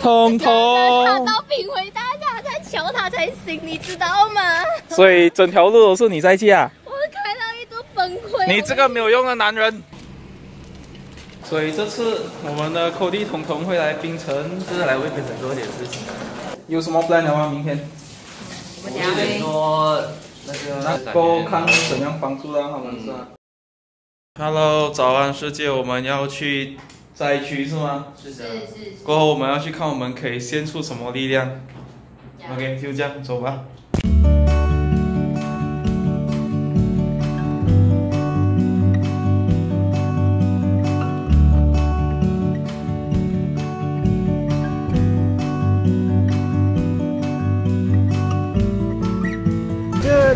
通通。他到品回大家在求他才行，你知道吗？所以整条路都是你在驾。我开到一度崩溃。你这个没有用的男人。所以这次我们的 Cody 彤彤会来槟城，就是来为槟城做点事情。有什么 plan 吗？明天？我想说那个，那够看怎样帮助到他们是吧？Hello，早安世界，我们要去灾区是吗？是的。过后我们要去看我们可以献出什么力量。OK，就这样，走吧。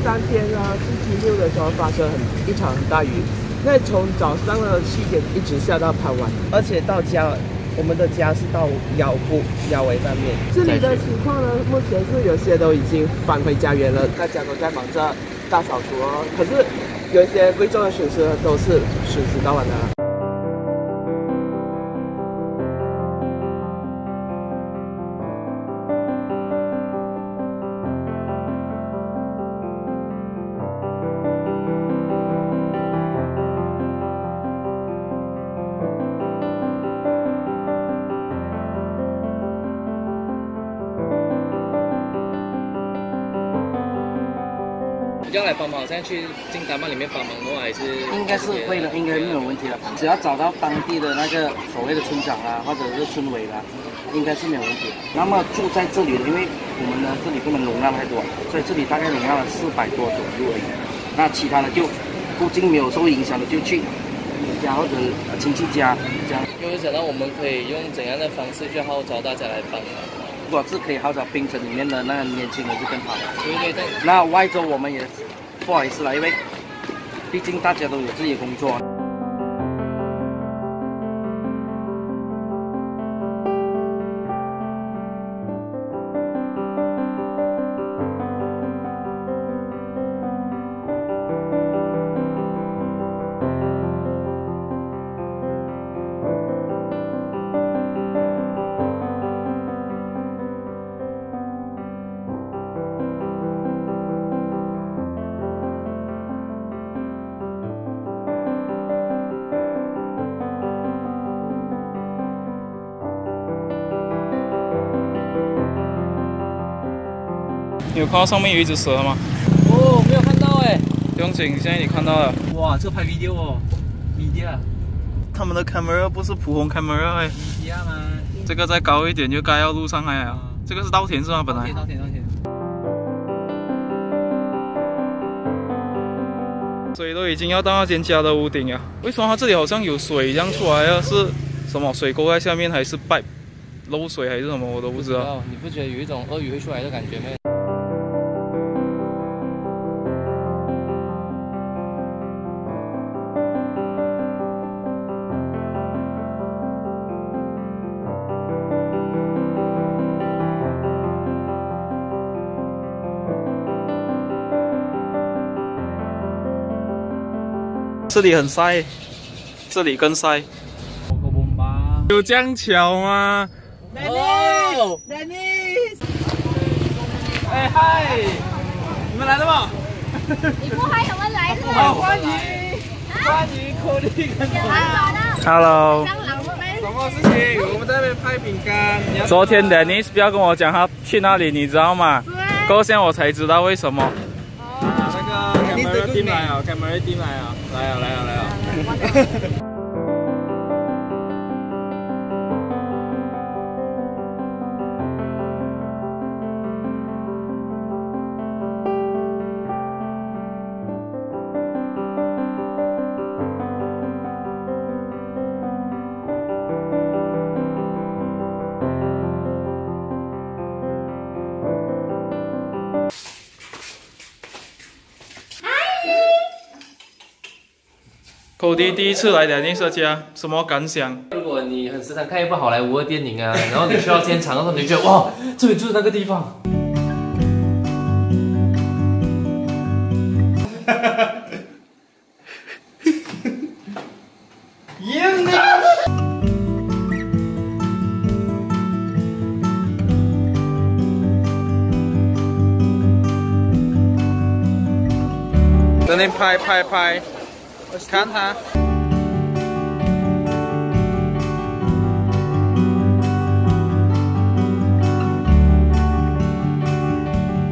当天啊，星期六的时候发生很一场很大雨，那从早上的七点一直下到傍晚，而且到家，我们的家是到腰部腰围上面。这里的情况呢，目前是有些都已经返回家园了，大家都在忙着大扫除哦。可是有一些贵重的损失都是损失到完的。要来帮忙，现在去进单帮里面帮忙的话，还是应该是会的，应该没有问题了。只要找到当地的那个所谓的村长啊，或者是村委啦，应该是没有问题。那么住在这里的，因为我们呢这里不能容纳太多，所以这里大概容纳了四百多左右而已。那其他的就附近没有受影响的就去家或者亲戚家这样。因为想到我们可以用怎样的方式去号召大家来帮忙。如果是可以号召冰城里面的那年轻人就更好了。对对对。那外州我们也不好意思了，因为毕竟大家都有自己的工作。有看到上面有一只蛇吗？哦，没有看到哎。不用紧，现在你看到了。哇，这拍 video 哦，media。他们的 camera 不是普通 camera 哎。media 吗？这个再高一点就该要录上来了。这个是稻田是吗？本来。稻田，稻田。水都已经要到那间家的屋顶了。为什么它这里好像有水一样出来啊？是什么水沟在下面，还是败漏水还是什么？我都不知道。你不觉得有一种鳄鱼会出来的感觉吗？这里很晒，这里更晒。有这样巧吗？Dennis，Dennis，哎嗨，你们来了吗？你不嗨，我们来了。好，欢迎，欢迎 Cody 跟 Hello。什么事情？我们在那边拍饼干。昨天 Dennis 不要跟我讲他去那里，你知道吗？过现在我才知道为什么。你的店来啊，开门的店来啊，来啊来啊来啊！我第一次来的，你说家什么感想？如果你很时常看一部好莱坞的电影啊，然后你去到现场的时候，你就觉得哇，这里就是那个地方。等你拍拍拍。拍拍看他。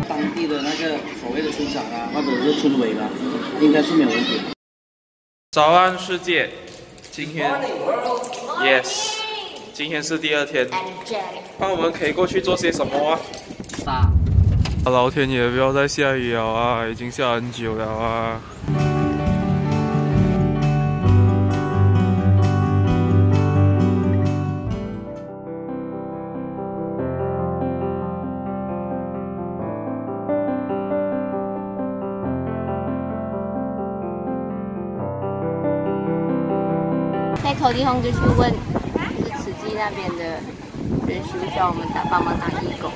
当地的那个所谓的村长啊，或者是村委吧，应该是没有问题。早安，世界！今天，yes，今天是第二天。那我们可以过去做些什么啊？打。老天爷，不要再下雨了啊！已经下很久了啊。在口地方就去问，就是慈济那边的人需不需要我们打帮忙打义工？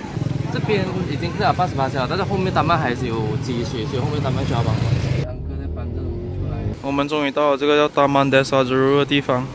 这边已经是了八十八下，但是后面丹麦还是有积水，所以后面丹麦需要帮忙。我们。终于到了这个叫大曼德萨之路的地方。